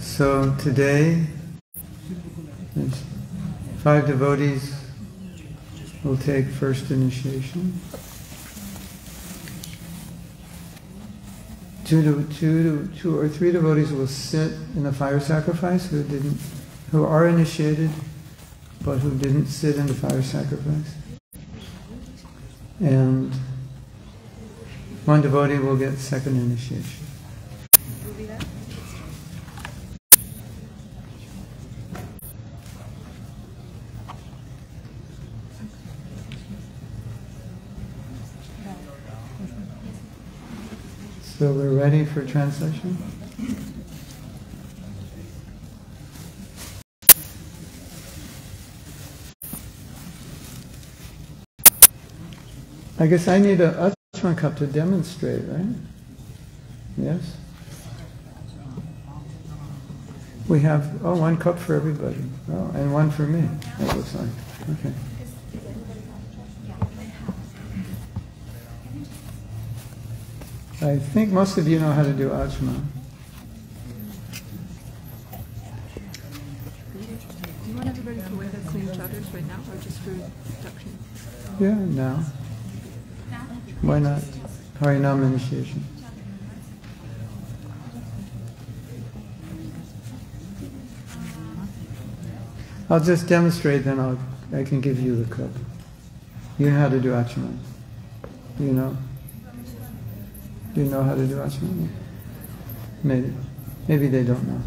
So today, five devotees will take first initiation. Two, to, two, to, two or three devotees will sit in the fire sacrifice who didn't, who are initiated, but who didn't sit in the fire sacrifice. And one devotee will get second initiation. So we're ready for translation? I guess I need a Achman cup to demonstrate, right? Yes? We have, oh, one cup for everybody. Oh, and one for me, it looks like. Okay. I think most of you know how to do Achman. Do you want everybody to wear their clean shutters right now, or just for induction? Yeah, now. Why not? Harinam initiation. I'll just demonstrate, then I'll, I can give you the cup. You know how to do Achman. You know? Do you know how to do Achman? Maybe. Maybe they don't know.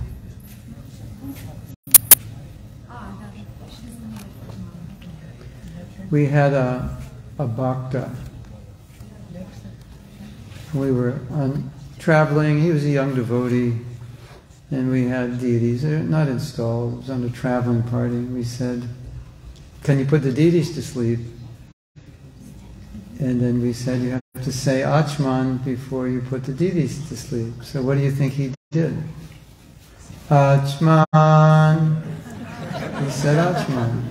We had a, a bhakta. We were on, traveling, he was a young devotee, and we had deities. They're not installed, it was on a traveling party. We said, Can you put the deities to sleep? And then we said, You have to say Achman before you put the deities to sleep. So what do you think he did? Achman. He said Achman.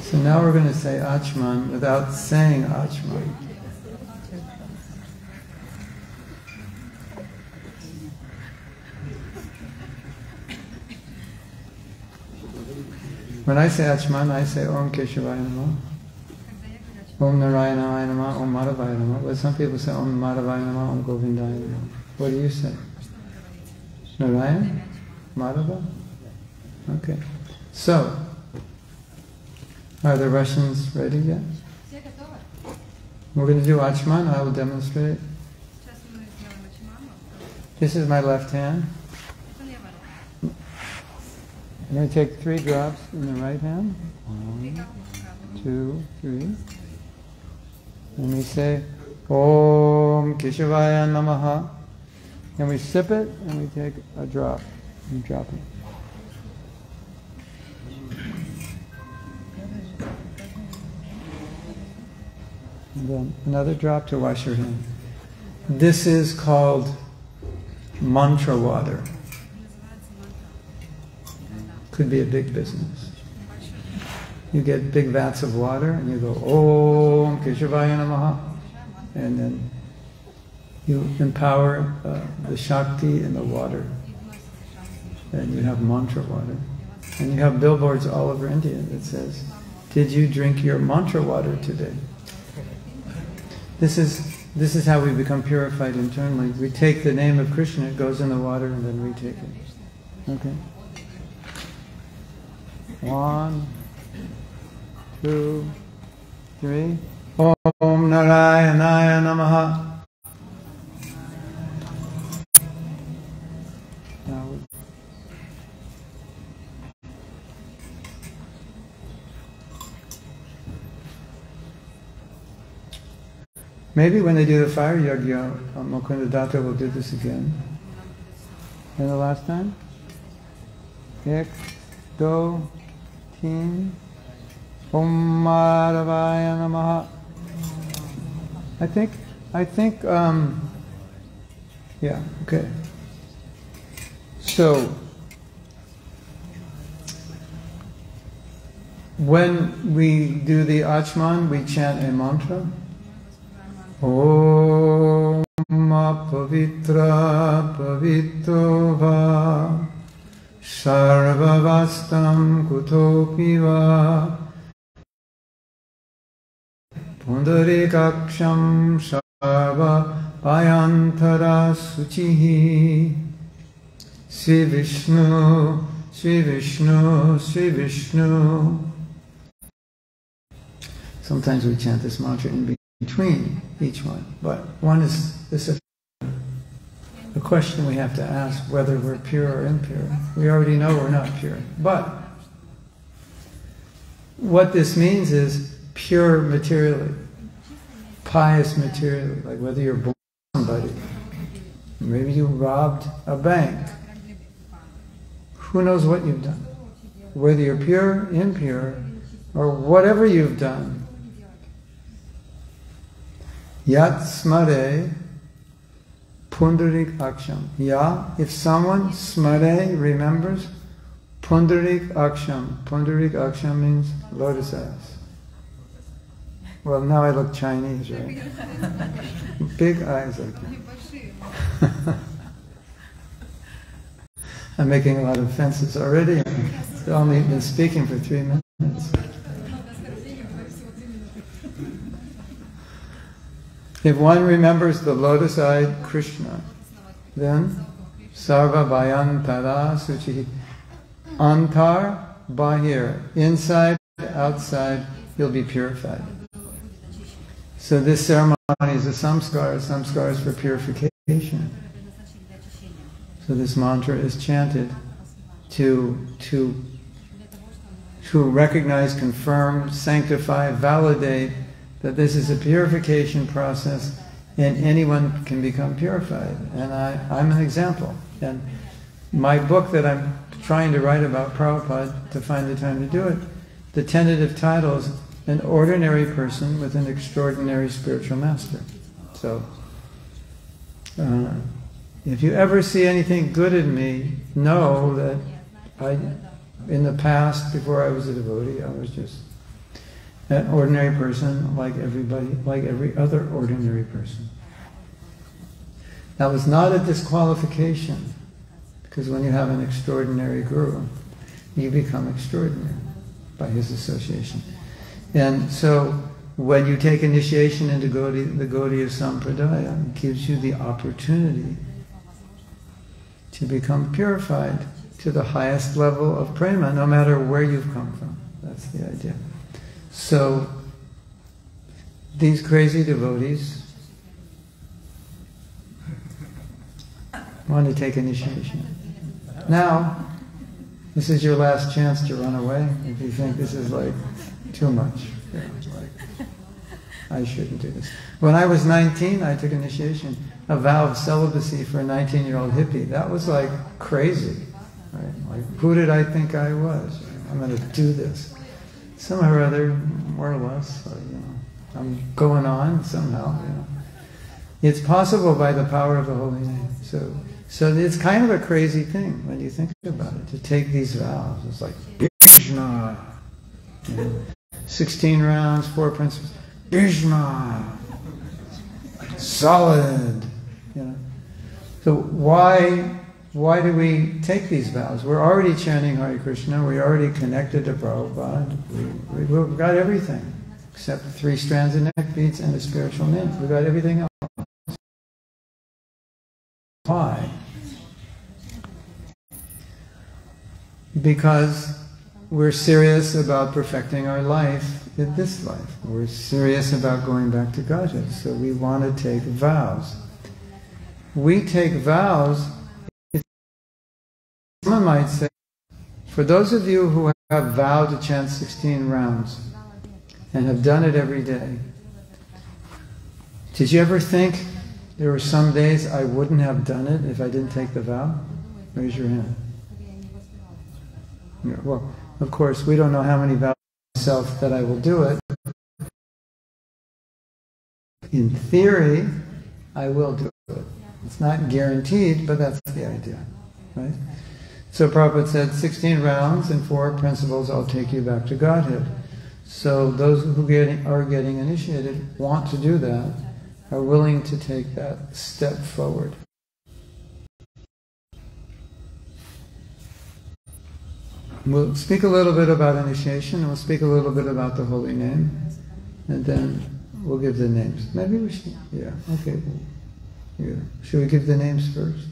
So now we're going to say Achman without saying Achman. When I say Achman, I say Om Keshavaya Namah. Om Narayana Namah, Om Madhavaya Namah. But some people say Om Madhavaya Namah, Om Govindaya Namah. What do you say? Narayan? Madhava? Okay. So, are the Russians ready yet? We're going to do Achman. I will demonstrate. This is my left hand. I'm going to take three drops in the right hand. One, two, three. And we say, Om Keshavaya Namaha. And we sip it and we take a drop and drop it. And then another drop to wash your hand. This is called mantra water. Could be a big business. You get big vats of water and you go, Om Keshavaya Namaha. And then you empower uh, the Shakti in the water. And you have mantra water. And you have billboards all over India that says, Did you drink your mantra water today? This is this is how we become purified internally. We take the name of Krishna, it goes in the water, and then we take it. Okay. One, two, three. Om Narayanaya Namaha. Maybe when they do the fire yagya, uh, Mukunda Datta will do this again. And the last time? Ek, do, Om Madhavaya Namaha. I think, I think, um, yeah, okay. So, when we do the Achman, we chant a mantra. Om Pavitra Pavitova. Pundarikaksham sarva ayantara suchihi Sri Vishnu, Sri Vishnu, Sri Vishnu. Sometimes we chant this mantra in between each one, but one is this is the question we have to ask whether we're pure or impure. We already know we're not pure, but what this means is pure materially, pious materially, like whether you're born somebody, maybe you robbed a bank, who knows what you've done? Whether you're pure, impure, or whatever you've done. Yat smare pundarik aksham. Yeah, if someone smare remembers, pundarik aksham. Pundarik aksham means lotus eyes. Well, now I look Chinese, right? Big eyes like that. I'm making a lot of fences already. I've only been speaking for three minutes. If one remembers the lotus-eyed Krishna, then Sarva Bhayantara Suchi Antar Bahir, inside, outside, you'll be purified. So this ceremony is a samskara, samskara is for purification. So this mantra is chanted to, to, to recognize, confirm, sanctify, validate that this is a purification process and anyone can become purified. And I, I'm an example. And my book that I'm trying to write about Prabhupada, to find the time to do it, the tentative title is An Ordinary Person with an Extraordinary Spiritual Master. So, uh, if you ever see anything good in me, know that I, in the past, before I was a devotee, I was just an ordinary person like everybody, like every other ordinary person. That was not a disqualification, because when you have an extraordinary guru, you become extraordinary by his association. And so when you take initiation into Gaudiya, the Gaudiya Sampradaya, it gives you the opportunity to become purified to the highest level of prema, no matter where you've come from. That's the idea. So, these crazy devotees want to take initiation. Now, this is your last chance to run away if you think this is like too much. I shouldn't do this. When I was 19, I took initiation a vow of celibacy for a 19 year old hippie. That was like crazy. Right? Like, who did I think I was? I'm going to do this. Somehow or other, more or less, or, you know, I'm going on somehow. You know. It's possible by the power of the holy name. So, so it's kind of a crazy thing when you think about it to take these vows. It's like Bhishma, you know, 16 rounds, four principles. Bhishma, solid. You know? So why why do we take these vows? We're already chanting Hare Krishna. We're already connected to Prabhupada. We, we, have got everything except three strands of neck beads and a spiritual nymph. We've got everything else. Why? Because we're serious about perfecting our life in this life. We're serious about going back to Godhead, so we want to take vows. We take vows, someone might say, for those of you who have vowed to chant 16 rounds and have done it every day, did you ever think there were some days I wouldn't have done it if I didn't take the vow? Raise your hand. Well, of course, we don't know how many vows myself that I will do it. In theory, I will do it. It's not guaranteed, but that's the idea, right? So Prabhupada said, 16 rounds and four principles, I'll take you back to Godhead. So those who get, are getting initiated want to do that, are willing to take that step forward. We'll speak a little bit about initiation, and we'll speak a little bit about the holy name, and then we'll give the names. Maybe we should, yeah, okay. Yeah. Should we give the names first?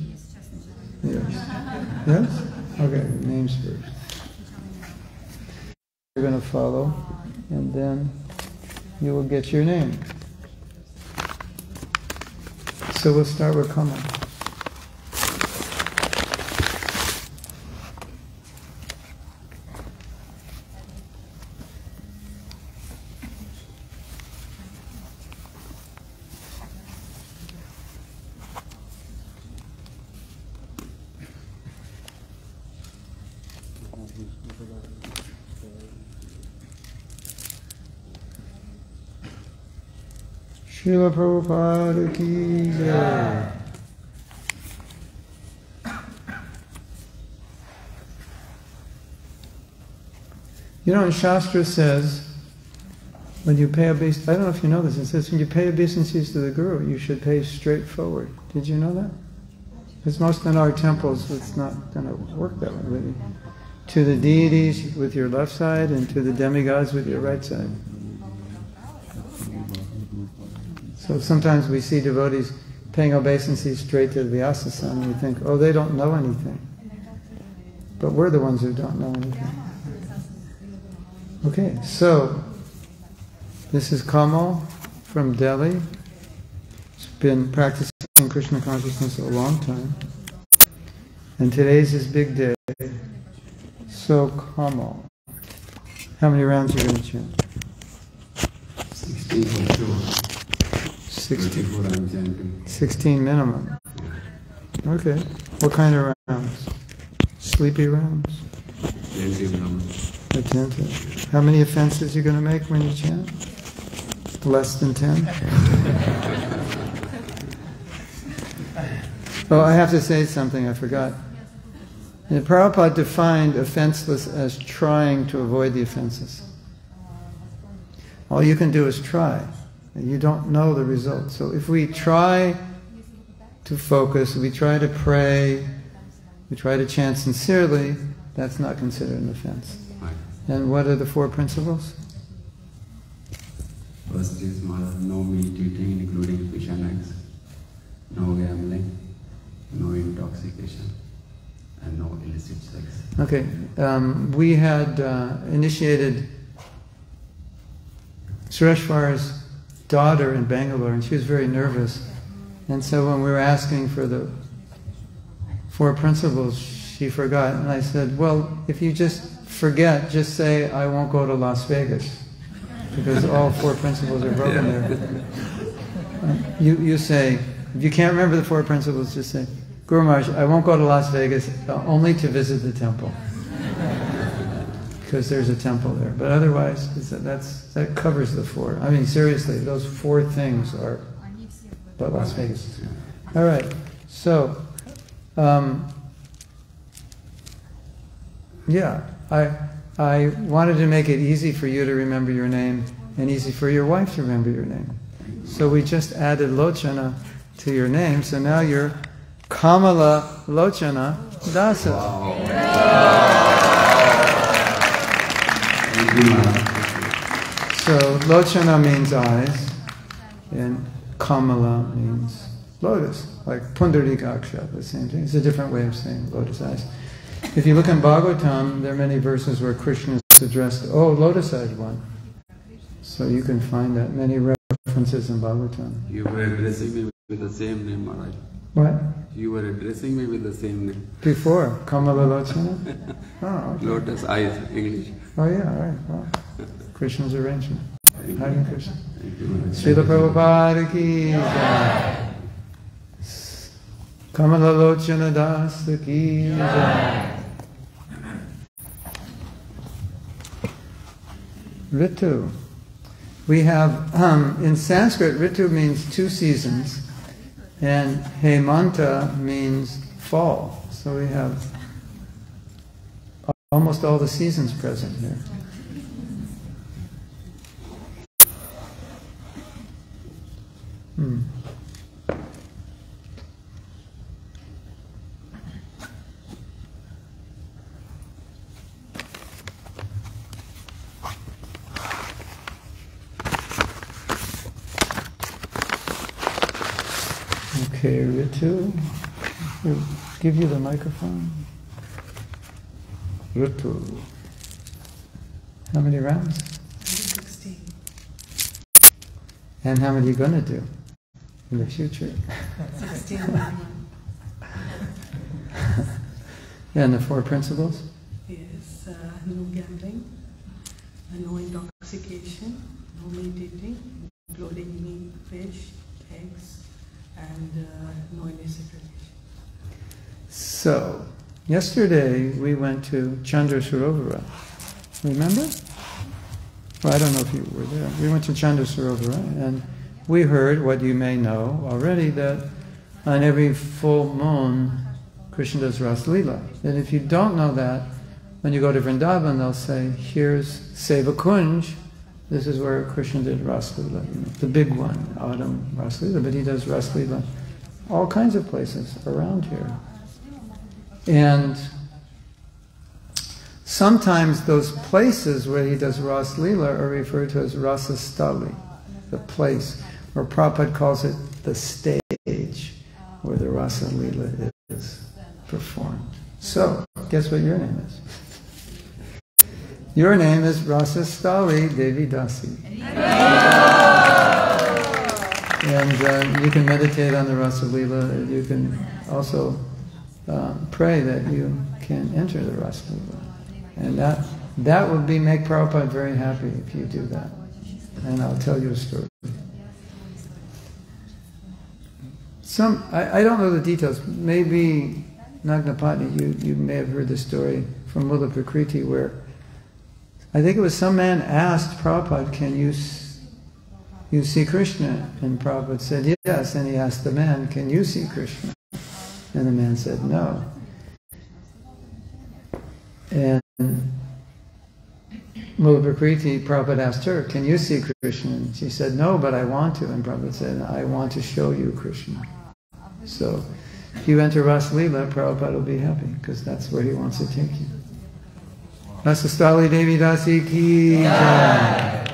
Yes. Yes? Okay, names first. You're going to follow, and then you will get your name. So we'll start with Kamal. Srila Prabhupada ki jai. You know, in Shastra says, when you pay obeisance, I don't know if you know this, it says when you pay obeisances to the Guru, you should pay straightforward. Did you know that? Because most in our temples, it's not going to work that way. Really. To the deities with your left side, and to the demigods with your right side. So sometimes we see devotees paying obeisances straight to the Vyasasana and we think, oh, they don't know anything. But we're the ones who don't know anything. Okay, so this is Kamal from Delhi. He's been practicing Krishna consciousness a long time. And today's his big day. So Kamal, how many rounds are you going to chant? 16 sure. 16. 24 I'm chanting. 16 minimum. Okay. What kind of rounds? Sleepy rounds. Attentive. How many offenses you going to make when you chant? Less than 10? oh, I have to say something I forgot. And Prabhupada defined offenseless as trying to avoid the offenses. All you can do is try. You don't know the result. So if we try to focus, we try to pray, we try to chant sincerely, that's not considered an offense. Right. And what are the four principles? First is no meat eating, including fish and eggs. No gambling. No intoxication. And no illicit sex. Okay, um, we had uh, initiated Sureshwar's daughter in Bangalore, and she was very nervous. And so when we were asking for the four principles, she forgot. And I said, Well, if you just forget, just say, I won't go to Las Vegas. Because all four principles are broken there. Uh, You, you say, if you can't remember the four principles, just say, Guru Maharaj, I won't go to Las Vegas uh, only to visit the temple. Because there's a temple there. But otherwise, that's, that covers the four. I mean, seriously, those four things are what Las Vegas. All right, so, um, yeah, I, I wanted to make it easy for you to remember your name and easy for your wife to remember your name. So we just added Lochana to your name, so now you're Kamala Lochana Dasa. Maharaj. So Lochana means eyes, and Kamala means lotus, like Pundarikaksha, the same thing. It's a different way of saying lotus eyes. If you look in Bhagavatam, there are many verses where Krishna is addressed, oh, lotus eyed one. So you can find that many references in Bhagavatam. You were addressing me with the same name, Maharaj. What? You were addressing me with the same name. Before? Kamala Lochana? Oh, okay. Lotus eyes, English. Oh yeah, all right. Well, Krishna's arrangement. Hare. Krishna. Thank you, Maharaj. Srila Prabhupada ki jai. Kamala Lochana Das ki jai. Ritu. We have, um, in Sanskrit, Ritu means two seasons, and Hemanta means fall. So we have almost all the seasons present here. Hmm. Okay, Ritu, we'll give you the microphone. Ritu. How many rounds? 16. And how many are you going to do in the future? 16. and the four principles? yes, uh, no gambling, uh, no intoxication, no meditating, including meat, fish, eggs, and uh, no illicit relation. So, yesterday we went to Chandra Sarovara. Remember? Well, I don't know if you were there. We went to Chandra Sarovara and we heard what you may know already that on every full moon, Krishna does Ras Leela. And if you don't know that, when you go to Vrindavan, they'll say, here's Seva Kunj. This is where Krishna did Ras Leela, you know, the big one, autumn Ras but he does Ras all kinds of places around here. And sometimes those places where he does Ras Leela are referred to as Rasastali, the place, or Prabhupada calls it the stage where the Rasa Leela is performed. So, guess what your name is? Your name is Rasastali Devi Dasi. And uh, you can meditate on the Rasa Leela. You can also um, pray that you can enter the Rasa. And that, that would be make Prabhupada very happy if you do that. And I'll tell you a story. Some, I, I don't know the details. Maybe Nagnapatni, you, you may have heard the story from Mula Prakriti where I think it was some man asked Prabhupada, can you, you see Krishna? And Prabhupada said, yes. And he asked the man, can you see Krishna? And the man said, no. And Mula Prakriti, Prabhupada asked her, can you see Krishna? And she said, no, but I want to. And Prabhupada said, I want to show you Krishna. So if you enter Ras Leela, Prabhupada will be happy because that's where he wants to take you. Rasastali Devi Dasi ki jai.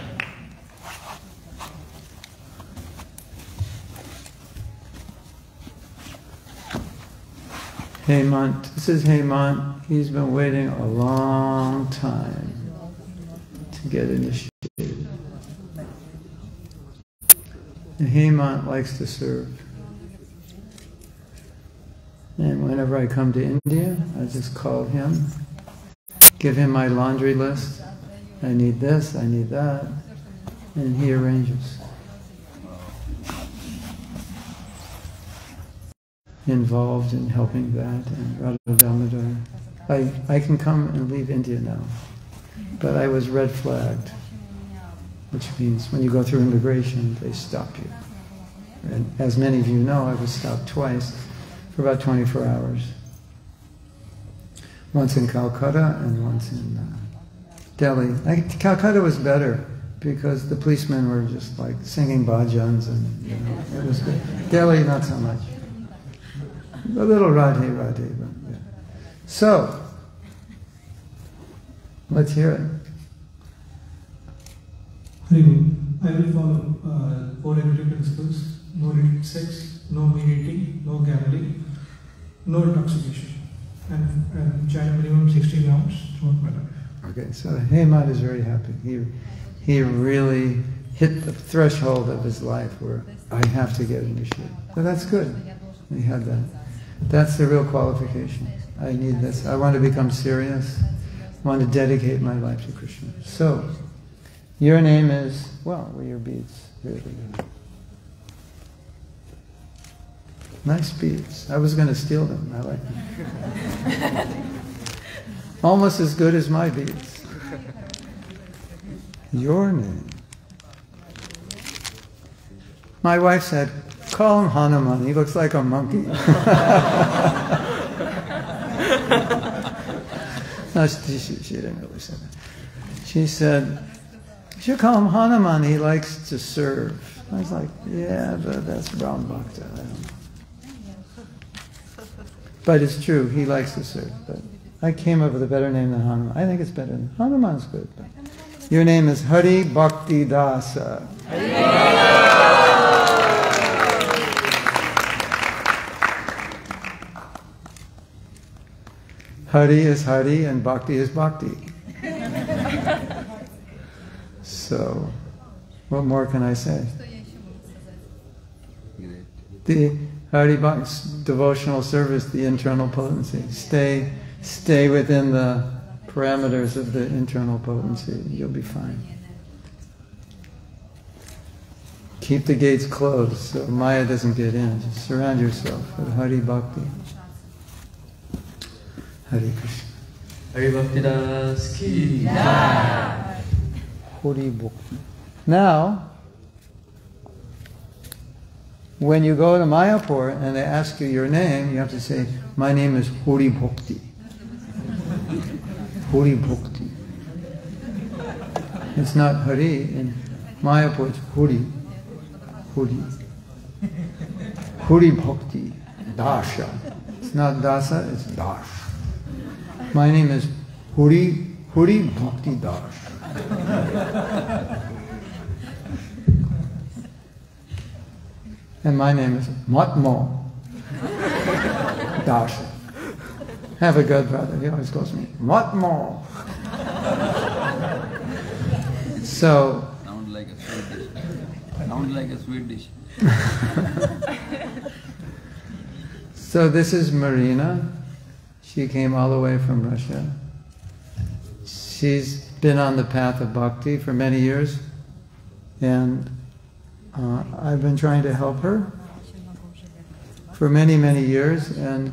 Hemant, this is Hemant. He's been waiting a long time to get initiated. And Hemant likes to serve. And whenever I come to India, I just call him, give him my laundry list. I need this, I need that. And he arranges. Involved in helping that and Radha. I, I can come and leave India now. But I was red flagged, which means when you go through immigration, they stop you. And as many of you know, I was stopped twice for about 24 hours. Once in Calcutta and once in uh, Delhi. I, Calcutta was better because the policemen were just like singing bhajans and you know, it was good. Delhi, not so much. A little Radhe Radhe, but yeah. So, let's hear it. I will follow uh, four equity principles no sex, no meat eating, no gambling, no intoxication, and, and chant minimum 16 rounds throughout my life. Okay, so Hemant is very happy. He, he really hit the threshold of his life where I have to get initiated. So that's good. He had that. That's the real qualification. I need this. I want to become serious. I want to dedicate my life to Krishna. So, your name is, well, were your beads really? Nice beads. I was going to steal them. I like them. Almost as good as my beads. Your name. My wife said, call him Hanuman. He looks like a monkey. no, she, she, she didn't really say that. She said, you should call him Hanuman. He likes to serve. I was like, yeah, but that's Ram Bhakta. I don't know. But it's true, he likes to serve. But I came up with a better name than Hanuman. I think it's better than Hanuman's good. But your name is Hari Bhakti Dasa. Hari is Hari and Bhakti is Bhakti. so, what more can I say? The Hari Bhakti devotional service, the internal potency. Stay, stay within the parameters of the internal potency. You'll be fine. Keep the gates closed so Maya doesn't get in. Surround yourself with Hari Bhakti. Hare Krishna. Hari Bhakti Das ki. Hari Bhakti. Now, when you go to Mayapur and they ask you your name, you have to say, My name is Hari Bhakti. Hari Bhakti. It's not Hari. In Mayapur, it's Hari. Hari. Hari Bhakti. Dasha. It's not Dasa, it's Dash. My name is Hari, Hari Bhakti Dash. And my name is Matmo Dasha. Have a good brother. He always calls me Matmo. So, Sound like a sweet dish. Sound like a sweet dish. so this is Marina. She came all the way from Russia. She's been on the path of bhakti for many years, and uh, I've been trying to help her for many, many years, and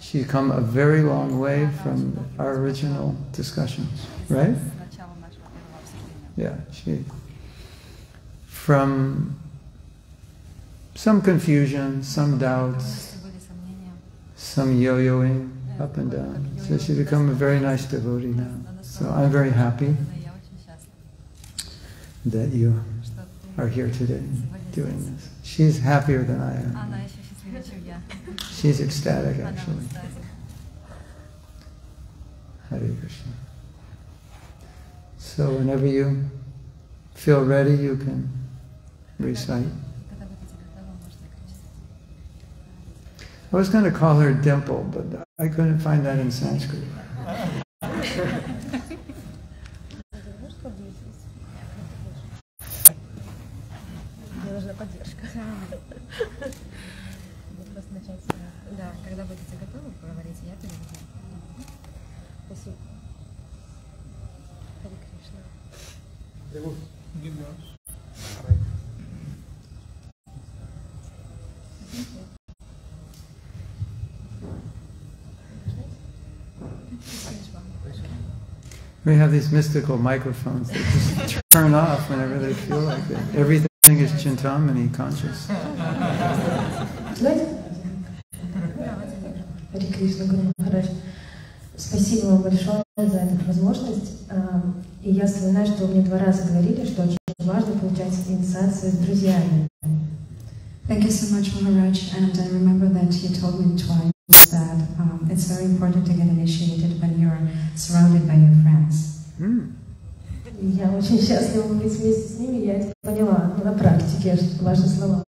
she's come a very long way from our original discussions, right? Yeah, she. From some confusion, some doubts, some yo-yoing up and down. So she's become a very nice devotee now. So I'm very happy that you are here today doing this. She's happier than I am. She's ecstatic, actually. Hare Krishna. So whenever you feel ready, you can recite. I was going to call her Dimple, but I couldn't find that in Sanskrit. We have these mystical microphones that just turn off whenever they feel like it. Everything is Chintamani conscious. Знаете? Харе Кришна, Гуру Махарадж. Спасибо вам большое за эту возможность. А, И я вспоминаю, что вы мне два раза говорили, что очень важно получать инициацию с друзьями. Thank you so much, Maharaj. And I remember that you told me twice that um, it's very important to get initiated when you're surrounded by your friends. Hmm. И я очень счастлива быть вместе с ними, я это поняла на практике, ваши слова.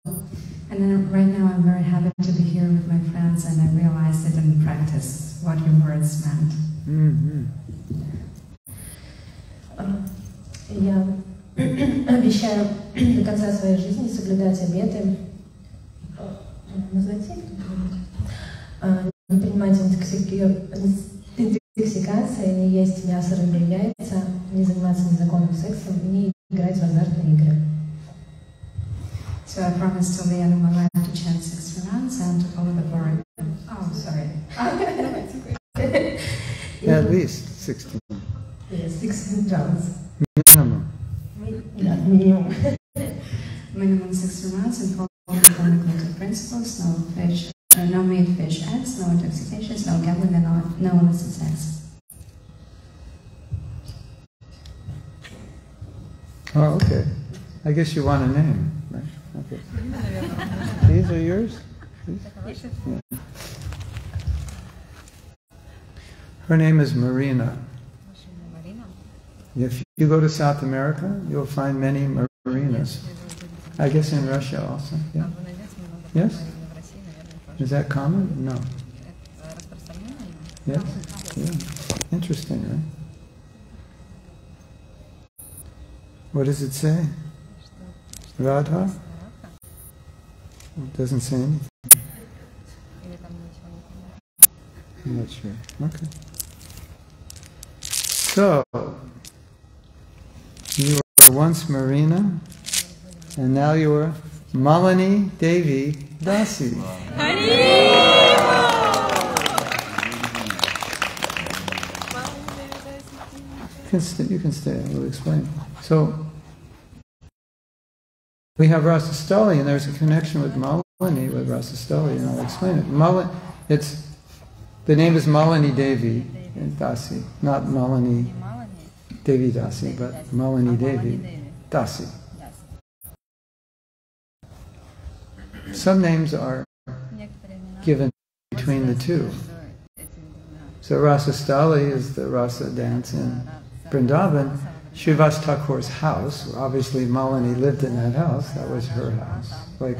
And then right now, I'm very happy to be here with my friends, and I realized it in practice what your words meant. А, Я обещаю до конца своей жизни соблюдать обеты, назвать их, а, не принимать интоксикации, не есть мясо, рыбу и яйца, не заниматься незаконным сексом, не играть в азартные игры. So I promised till the end of my life to chant six rounds and to follow the board. Oh, sorry. At least 16 Yes, six rounds. minimum. Да, минимум. Minimum six rounds and follow the Dharmic principles, no fish, uh, no meat, fish, eggs, no intoxications, no gambling, and no, no illicit sex. Oh, okay. I guess you want a name, right? Okay. These are yours? These? Yeah. Her name is Marina. If you go to South America, you'll find many marinas. I guess in Russia also. Yeah. Yes? Is that common? No. Yes? Yeah. Interesting, right? What does it say? Radha? It doesn't say anything. I'm not sure. Okay. So, you were once Marina, and now you are Malini Devi Dasi. You can stay, you can stay, I will explain. So we have Rasastali, and there's a connection with Malini with Rasastali, and I'll explain it. Malini, it's the name is Malini Devi Dasi, not Malini Devi Dasi, but Malini Devi Dasi. Some names are given between the two. So Rasastali is the Rasa dance in Vrindavan, Srivas Thakur's house, obviously Malini lived in that house, that was her house. Like,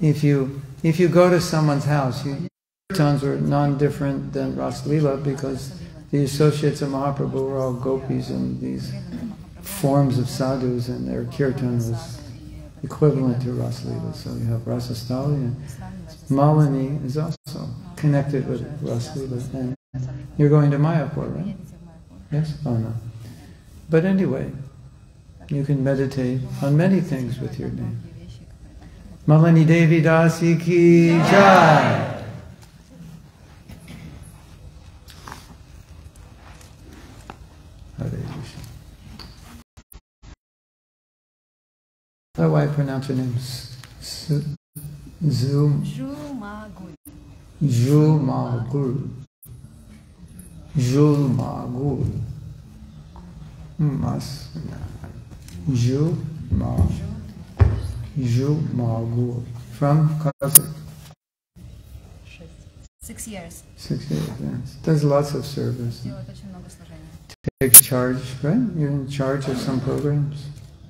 if you, if you go to someone's house, you, kirtans were non-different than Raslila because the associates of Mahaprabhu were all gopis and these forms of sadhus and their kirtan was equivalent to Raslila. So you have Rasastali and Malini is also connected with Raslila. And you're going to Mayapur, right? Yes? Oh no. But anyway, you can meditate on many things with your name. Malini Devi Dasi ki jai. Hare How do I pronounce your name? S- Su- Zoom Жумагуль. Julmagul. Julmagul. Mas. Julma. Julmagul. From Kazakh. Six years. Six years, yes. Does lots of service. Делает очень много служения. Takes charge, right? You're in charge of some programs.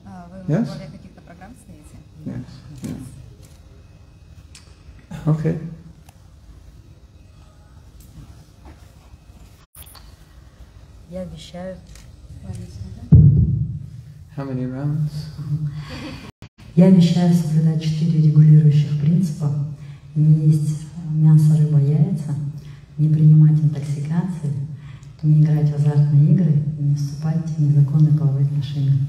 А, Вы Yes? более каких-то программ стоите? Yes. Yeah. Okay. Я обещаю, How many rounds? я обещаю соблюдать четыре регулирующих принципа. Не есть мясо, рыба, яйца, не принимать интоксикации, не играть в азартные игры, не вступать в незаконные половые отношения.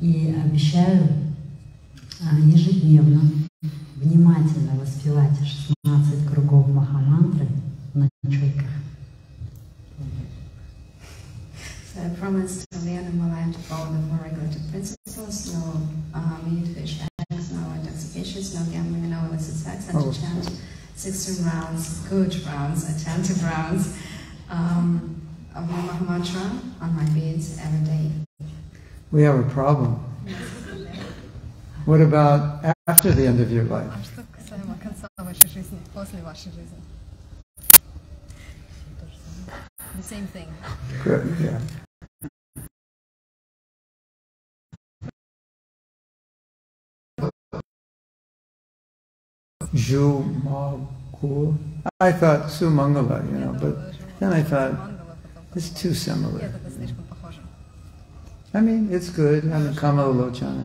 И обещаю а, ежедневно внимательно воспевать 16 кругов Махамантры на чуйках. So I promise 16 rounds, good rounds, attentive rounds um, of my mantra on my beads every day. We have a problem. what about after the end of your life? The same thing. Good, yeah. Joe Mob cool. I thought Sumangala, you know, but then I thought, it's too similar. You know. I mean, it's good. I mean, Kamala Lochana.